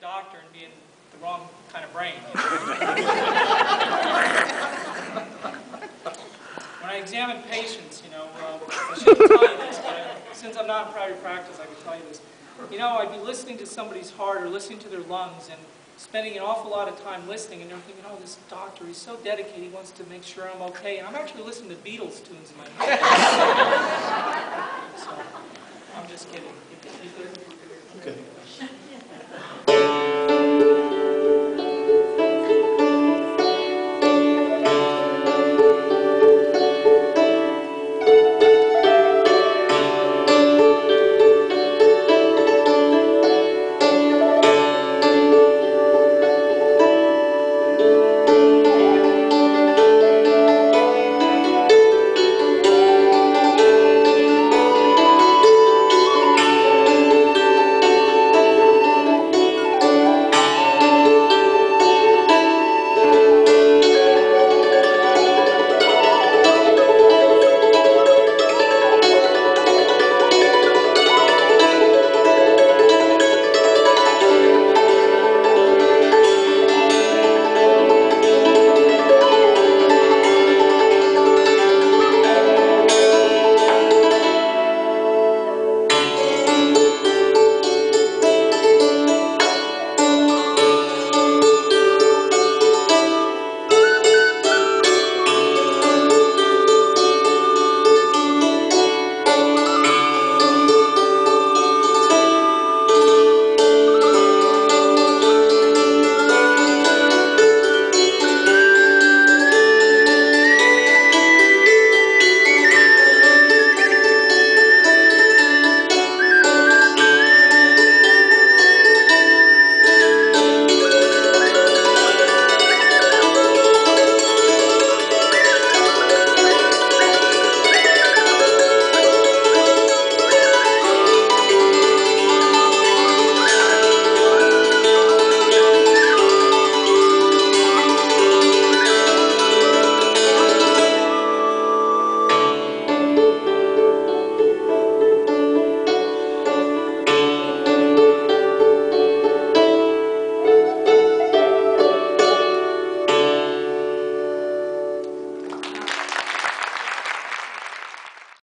doctor and being the wrong kind of brain. When I examine patients, you know, well, I shouldn't tell you this, but since I'm not in private practice, I can tell you this. You know, I'd be listening to somebody's heart or listening to their lungs and spending an awful lot of time listening, and they're thinking, oh, this doctor, he's so dedicated, he wants to make sure I'm okay. And I'm actually listening to Beatles tunes in my head.